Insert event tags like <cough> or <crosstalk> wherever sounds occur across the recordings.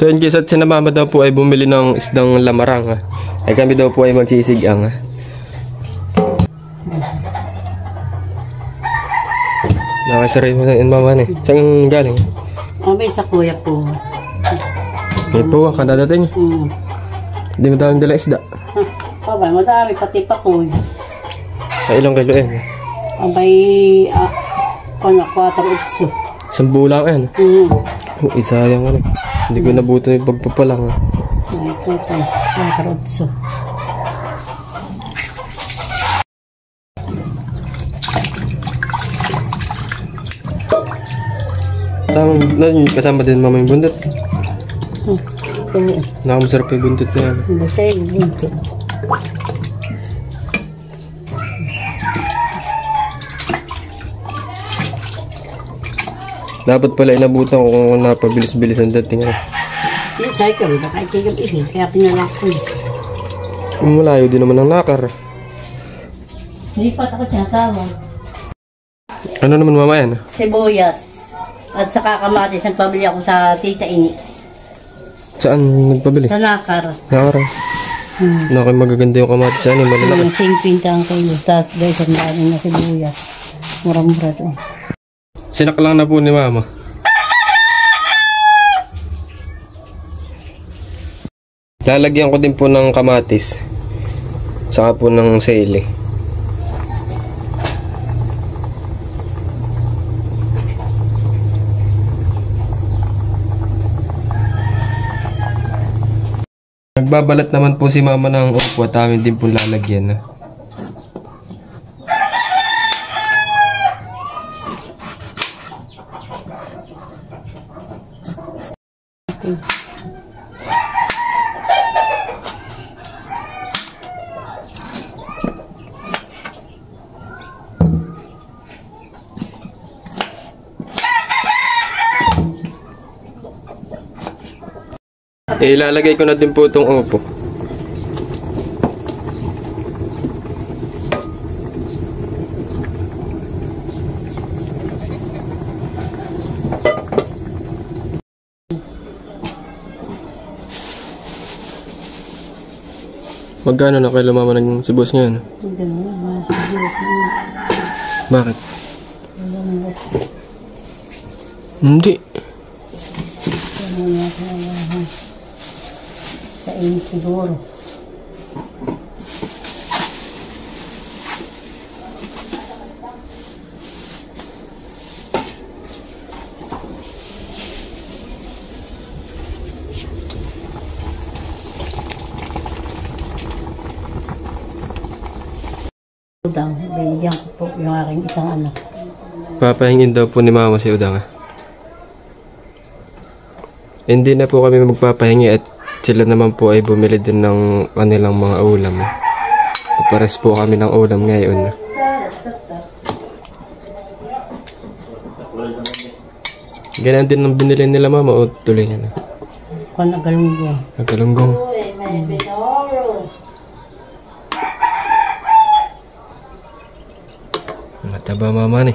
So yun guys, at si na mama daw po ay bumili ng isdang lamarang ha. Ay kami daw po ay magsisigang ha. Nakasaray mo na yun mama na eh. Saan galing? Oh, may sa kuya po. May po, kadadating. Hmm. Hindi mo daw dala isda. <laughs> Abay, madami pati pa kuya. Ay ilang kilo yan. Abay, ah, ano, 4 Isang bulang yan. Hmm. Oh, isayang ano. Hindi ko nabuto yung pagpapalang. Ay, puta. 4 Tama, na, kasama din mama yung bundot. Hmm. Nakamasarap yung bundot na yan. Hindi sa'yo, dito. Dapat pala inabutan ko kung napabilis-bilis ang dating. Ano. Yung cycle, baka ikigam ihi. Kaya pinalak ko. eh. Malayo din naman ang nakar. Hindi pa ako tinatawag. Ano naman mama yan? Sibuyas. At saka kamatis ang pamilya ko sa tita ini. Saan nagpabili? Sa nakar. Nakara. Hmm. Nakay magaganda yung kamatis ano, malalaki. Ang singpinta ang kayo. Tapos guys, ang daanin na sibuyas. Mura-mura to. Sinak lang na po ni mama. Lalagyan ko din po ng kamatis. Saka po ng sili. Nagbabalat naman po si mama ng upo at amin din po lalagyan na. Ilalagay ko na din po itong upo. Magkano na kayo mama ng ngayon? Hindi mga sibuyas na. Bakit? Hindi. Ano inyo siguro. Daw, binigyan ko po yung aking isang anak. Papahingin daw po ni mama si Udang. ah. Hindi na po kami magpapahingi at sila naman po ay bumili din ng kanilang mga ulam. Pares po kami ng ulam ngayon. Ganyan din ang binili nila mama o tuloy niya na. Kung nagalunggo. Nagkalunggong. Mataba mama ni.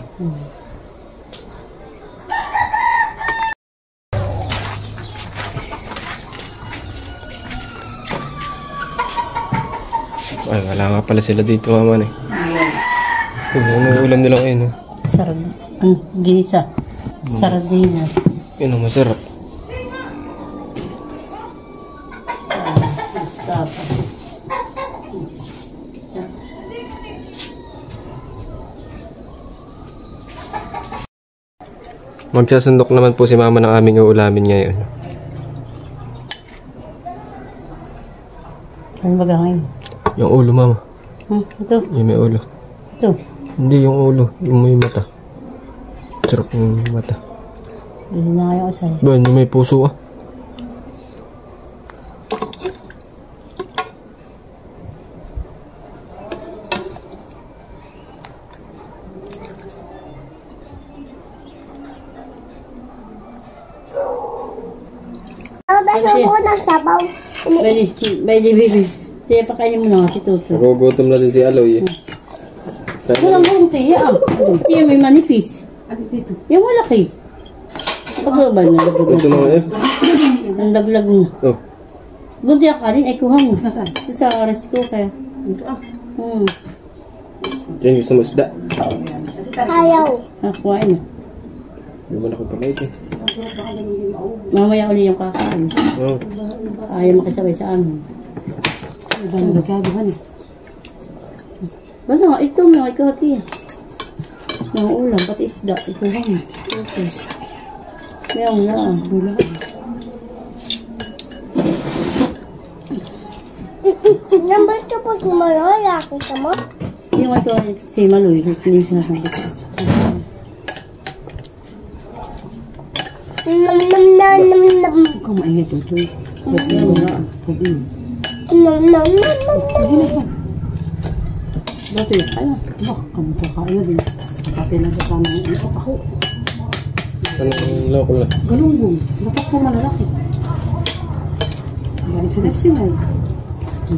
Ay, wala nga pala sila dito mama ni. Ano ulam nila ngayon? oh? Sard ano, ginisa. Sardinas. Yun ang masarap. Estapa. Magsasundok naman po si mama ng aming uulamin ngayon. Ano ba gawin? Yung ulo mama. Hmm, ito, Yung may ulo. ito. Hindi yung ulo. Yung may mata. Sarap yung mata. Hindi na kayo asay. Ba, yung may puso ah. Ang beso po ng sabaw. Baby, baby, baby. Tiya pa kayo mo na si Tuto. Nagugutom na din si Aloy eh. Walang buong tiya. ah. Tiya may manipis. Yung malaki. Pagbaba na. Ito na eh. Ang laglag mo. Oh. Bunti ang kanin, ay kuha mo. Nasaan? Sa rice cooker. Ito ah. Hmm. Yan gusto mo isda. Ayaw. Ah, kuhain mo. Hindi mo na ko pala ito. Mamaya uli yung kakain. Oh. Ayaw makisabay sa amin. Ibang magkado ba niya? Basta nga, ito mo, ikaw ati. Mga ulam, pati isda, ikuha mo. Okay. Meron na. Bula. Number two po si Maroya. Kita mo? Yung ito, si Maloy, hindi siya nakakita. Nam nam nam nam nam. Kung maingat ito, Pwede na. Pwede na. Nam nam nam. Dati, ay, bak, kami kakain na din. Dati na sa ng ito ako. Anong loko na? Galunggong. Dapat po malalaki. Yan si Destinay.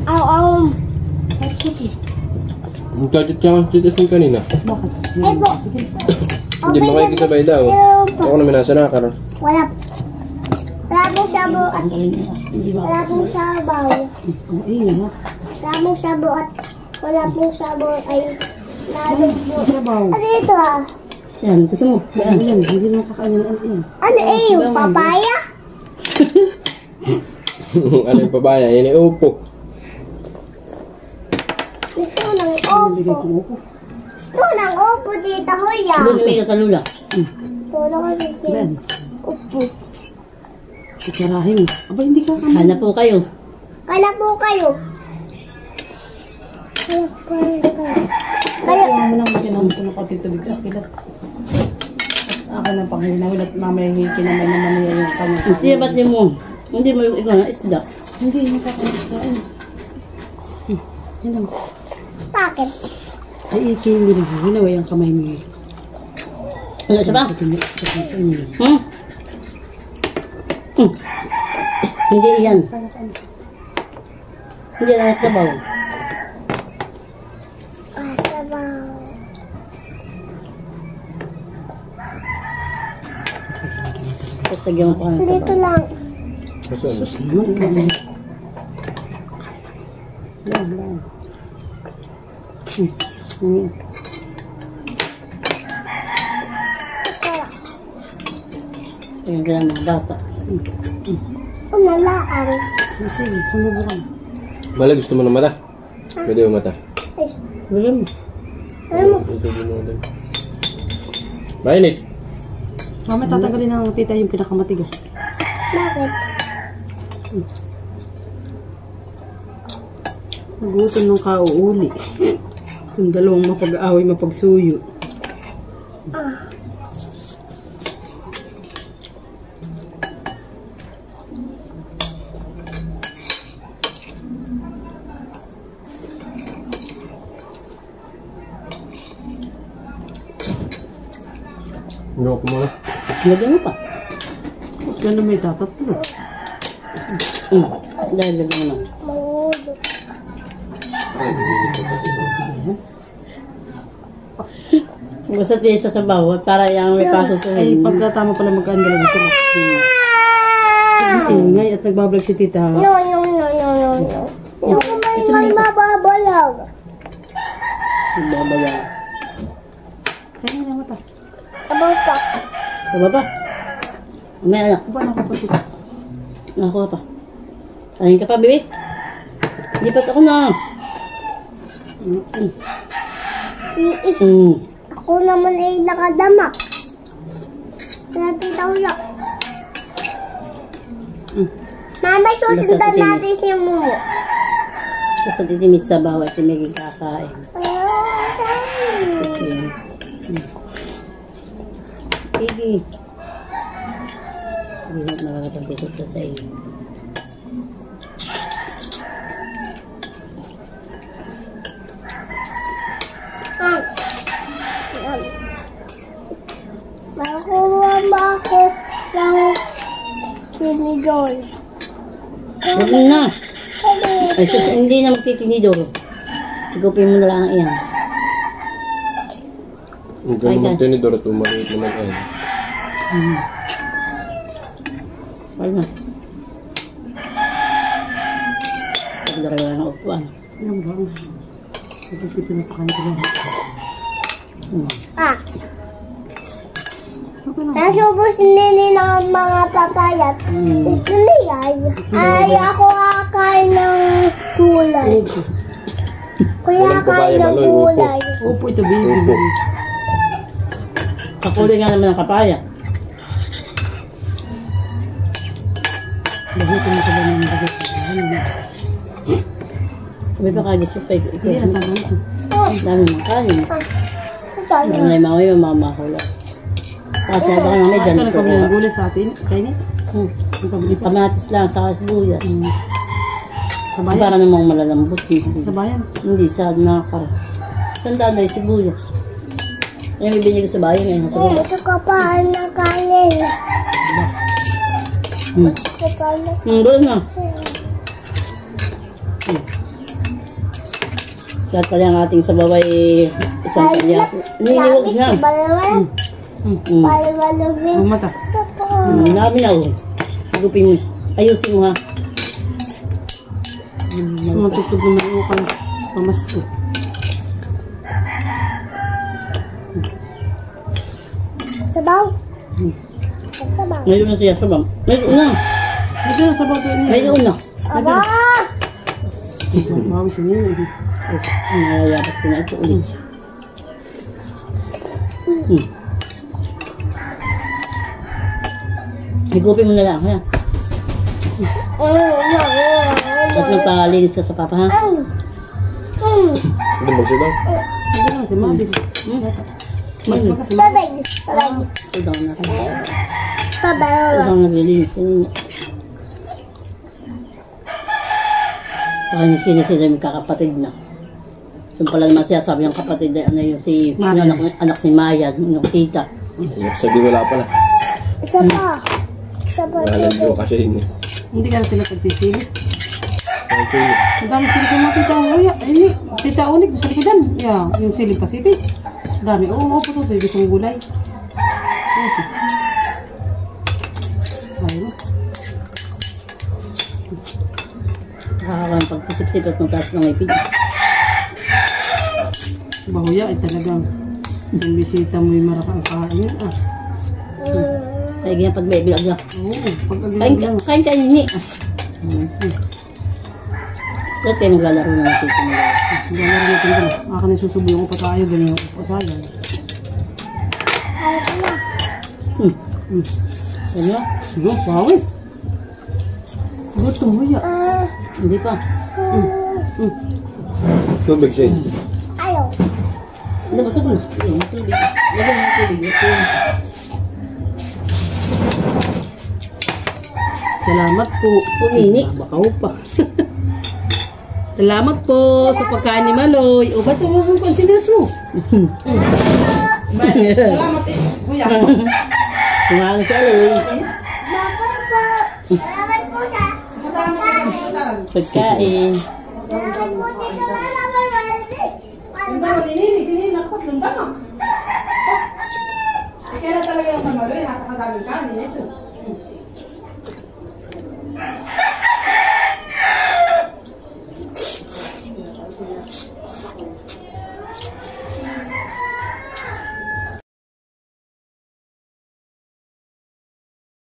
Aw aw. Ang gadget siya kasi titas ng kanina. Bakit? Ay po. Hindi kayo kasabay daw. Ako naman nasa nakar. Wala. At Ang galing niya. Hindi ba? wala pong sabaw. Ang ingay ha. Wala pong sabo at wala pong sabo ay ladong po. Sabaw. Ano ito ah? Yan, gusto mo? Yan, yan. Hindi mo kakain ng yan. Ano eh yung papaya? <laughs> ano yung pabaya? Yan ay upo. Gusto ko ng upo. Gusto ko ng opo dito, Hoya. Lumimig ka sa lula. Todo ko dito. Ben, Mo. Aba, hindi ka kamain. Hanap po kayo. Kala po kayo. Kala po kayo. Kaya mo nang makinamit ko ng patitubig ka. Kilat. Ako ng panghinawin at mamaya kinamay naman niya yung kanyang Hindi, ba't di mo? Hindi mo yung ikaw na isda. Hindi, nakakain. Hmm, yun lang. Bakit? Ay, iki, hindi na hinaway ang kamay mo eh. Ano siya ba? Pati may isda ka sa inyo. Hmm. Hindi yan. Hindi yan ang sabaw. Ah, sabaw. Tapos lagyan mo pa ng Dito sabaw. lang. Kasi ano? Yan, yan. Hmm. Tingnan ka ng mga bata. Umalaan. Sige, sumubukan. Mala, gusto mo ng mata? Pwede yung mata. Ay, Lagyan mo. ano mo? Mo. Mainit. Mamaya tatanggalin ng tita yung pinakamatigas. Bakit? Nagutom nung kauuli. Itong dalawang mapag-aaway, mapagsuyo. Loko mo na. Lagyan mo pa. Ba't ka na may tatatlo? Hmm. Dahil lagyan mo na. Basta tiyan sa sabaw para yung may Ay, pasusuhin. pagkatama pala magkaan dalawa sila. Hmm. Ingay at nagbablog si tita. No, no, no, no, no, no. No, may, may mababalag. Babala. Kaya nga mata. Sabaw pa. Sa baba. May anak. Ba na kapatid? Nakuha pa. Kain ka pa, bebe. Lipat ako na. Iis. Hmm. Ako naman ay nakadama. Kaya tita wala. Mama, susundan natin si Mumu. Basta titimis sa bawat si Maggie kakain. Kasi, Sige. Hindi mo nakakapagtitip sa iyo. Ah. Yan. Makuha ba ako ng? Huwag mo na. Ay, sus, hindi na magtitinidor. Sigupin mo na lang iyan. Huwag ka naman tinidor at umaliit naman ay. Wala na. dalawa ng upuan. Yan ba? Ito pinapakain ko lang. Ah. Nasubos nini ng mga papayat. Hmm. Ito na yan. Ay, ako kakain ng gulay. Kuya Walang kain papaya, ng upo. gulay. Opo, ito baby. Opo. Kakulay nga naman ng kapaya. Bahutin mo ka ba ng bagot? Ano na? Sabi pa kagad siya pa ikaw. Hindi, ang tagal ito. Ang dami ng kanin. Ang may mamay, mamahula. Kasi baka mamay Ito ganito. nagpabili ng gulay sa atin. Kainin. Hmm. Kamatis lang, saka sibuyas. Sa bayan. Para namang malalambot. Hindi, Sa bayan. hindi sa nakakara. Sandaan na yung sibuyas. Yan yung binili ko sa bayan ngayon. Sa bayan. ito ka pa ng kanin. Hmm. Ito pa na. Hmm, doon na. Lahat pala ang ating sabaway isang kanya. Niliwag na. Balawal. Hmm. Balawalubin. Ang mata. Hmm, namin ako. Higupin mo. Ayusin mo ha. Matutog na may ukang pamasko. Sabaw. Sabaw. Ngayon na siya sa bang. Ngayon na. Ito na sa bago niya. Ngayon na. Aba! Bawi sa niya. Ang nalayabat ko na ito ulit. Hmm. Higupin mo na lang ha. At magpalinis ka sa papa ha. Hindi magsilang. Hindi na si Mami. Hmm. Mas makas. Tabay. Tabay. Ito daw na. Ito Tabay. daw naglilinis. Yun yun. Baka ni sila yung kakapatid na. Yung pala naman siya sabi ng kapatid na ano yung si yung Maya. anak, anak ni Maya, yung tita. Ibig sabihin wala pala. Isa pa. Isa pa. Alam nyo kasi yun eh. Hindi ka na sila pagsisili. Okay. Ang dami sili sa mga tita uya. Ay, tita unik. Sa likodan. Yeah, yung sili pa city. Ang dami. Oo, oh, po to. Ito isang gulay. Okay. Nakakawang pagsisip-sip at mataas ng ipid. Bahuya ay talagang yung bisita mo yung marakang kain. Ah, Kaya ganyan pag may bilag na. oo. Pag Kain ka, lang. kain ka ni. Dahil kayo maglalaro na natin rin natin dala. Akin ay susubuyan ko pa tayo. Ganyan ako pa sayang. Hmm. Hmm. Ano? Sige, pawis. Gutom huya. Ah, Hindi pa. Tubig siya ayaw. Hindi, basag na. Yung tubig. Lagyan mo tubig. Ito. Salamat po. Pumini. Bakaw pa. <laughs> Salamat po sa pagkain ni Maloy. O, ba't mo ang consideras mo? Salamat eh. Kuya. Kumain si Aloy. Bakit po? Eh, kaya talaga yung Maloy. Napakadaming kanin ito.